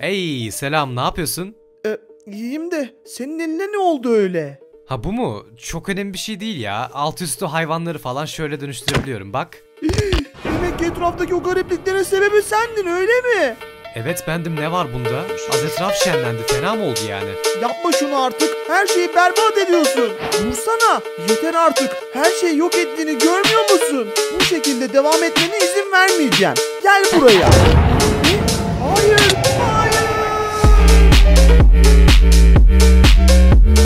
Hey selam ne yapıyorsun? E, iyiyim de senin eline ne oldu öyle? Ha bu mu? Çok önemli bir şey değil ya. Alt üstü hayvanları falan şöyle dönüştürebiliyorum bak. Demek ki etraftaki o garipliklere sebebi sendin öyle mi? Evet bendim ne var bunda? Az etraf şenlendi fena mı oldu yani? Yapma şunu artık. Her şeyi berbat ediyorsun. Dursana. Yeter artık. Her şeyi yok ettiğini görmüyor musun? Bu şekilde devam etmene izin vermeyeceğim. Gel buraya.